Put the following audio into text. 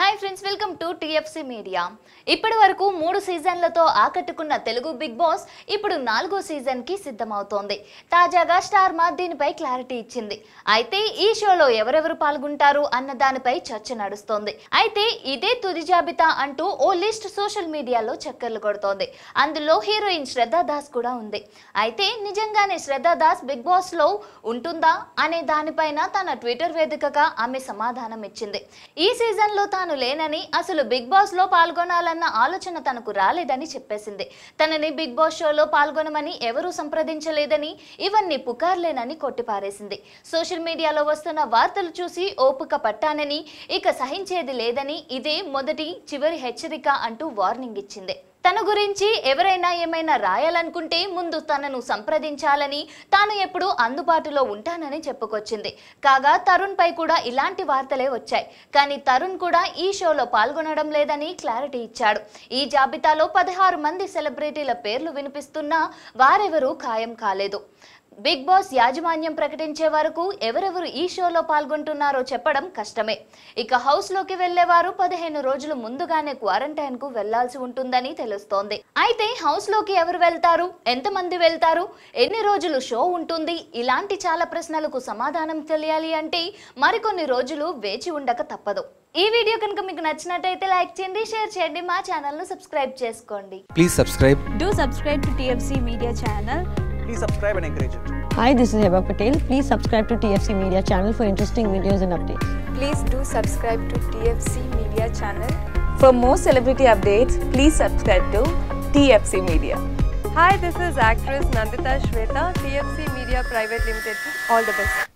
Hi friends welcome to TFC media ఇప్పటి వరకు మూడు సీజన్లతో ఆకట్టుకున్న తెలుగు బిగ్ బాస్ ఇప్పుడు నాలుగో సీజన్కి సిద్ధమవుతోంది. తాజాగా స్టార్ మా దీనిపై క్లారిటీ ఇచ్చింది. అయితే ఈ షోలో ఎవరెవరు పాల్గొంటారు అన్న దానిపై చర్చ నడుస్తోంది. అయితే ఇదే తుది జాబితా అంటూ ఓ లిస్ట్ సోషల్ మీడియాలో చక్కర్లు కొడుతోంది. అందులో హీరోయిన్ శ్రద్ధా దాస్ కూడా ఉంది. అయితే నిజంగానే శ్రద్ధా దాస్ బిగ్ బాస్లో ఉంటుందా అనే దానిపైన తన ట్విట్టర్ వేదికగా ఆమె సమాధానం ఇచ్చింది ఈ సీజన్లో తాను తాను లేనని అసలు బిగ్ బాస్లో పాల్గొనాలన్న ఆలోచన తనకు రాలేదని చెప్పేసింది. తనని బిగ్ బాస్ షోలో పాల్గొనమని ఎవరూ సంప్రదించలేదని ఇవన్నీ పుకార్లేనని కొట్టిపారేసింది. సోషల్ మీడియాలో వస్తున్న వార్తలు చూసి ఓపిక పట్టానని ఇక సహించేది లేదని ఇదే మొదటి చివరి హెచ్చరిక అంటూ వార్నింగ్ ఇచ్చింది. తన గురించి ఎవరైనా ఏమైనా రాయాలనుకుంటే ముందు తనను సంప్రదించాలని తాను ఎప్పుడూ అందుబాటులో ఉంటానని చెప్పుకొచ్చింది. కాగా తరుణ్ పై కూడా ఇలాంటి వార్తలే వచ్చాయి. కానీ తరుణ్ కూడా ఈ షోలో పాల్గొనడం లేదని క్లారిటీ ఇచ్చాడు. ఈ జాబితాలో పదహారు మంది సెలబ్రిటీల పేర్లు వినిపిస్తున్నా వారెవరూ ఖాయం కాలేదు. బిగ్ బాస్ యాజమాన్యం ప్రకటించే వరకు ఎవరెవరు ఈ షోలో పాల్గొంటున్నారో చెప్పడం కష్టమే. ఇక హౌస్లోకి వెళ్ళేవారు పదిహేను రోజులు ముందుగానే క్వారంటైన్కు వెళ్ళాల్సి ఉంటుందని తెలుస్తోంది అయితే హౌస్లోకి ఎవరు వెళ్తారు? ఎంత మంది వెళ్తారు? ఎన్ని రోజులు షో ఉంటుంది? ఇలాంటి చాలా ప్రశ్నలకు సమాధానం తెలియాలి అంటే మరికొన్ని రోజులు వేచి ఉండక తప్పదు. ఈ వీడియో కనుక మీకు నచ్చినట్టయితే లైక్ చేయండి షేర్ చేయండి మా ఛానల్ను సబ్స్క్రైబ్ చేసుకోండి. Please subscribe do subscribe to TFC media channel please subscribe and encourage hi this is Heba Patel please subscribe to TFC media channel for interesting videos and updates please do subscribe to TFC media channel For more celebrity updates, please subscribe to TFC Media. Hi, this is actress Nandita Shweta, TFC Media Private Limited. All the best.